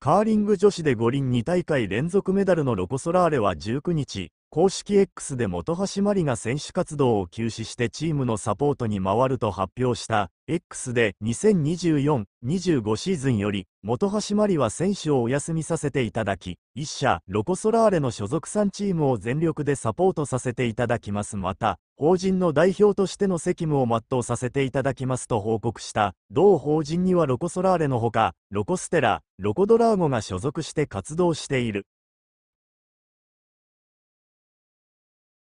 カーリング女子で五輪2大会連続メダルのロコ・ソラーレは19日、公式 X で本橋麻里が選手活動を休止してチームのサポートに回ると発表した X で2024-25シーズンより本橋麻里は選手をお休みさせていただき、一社ロコ・ソラーレの所属3チームを全力でサポートさせていただきますまた、法人の代表としての責務を全うさせていただきますと報告した。同法人にはロコ・ソラーレのほか、ロコ・ステラ、ロコ・ドラーゴが所属して活動している。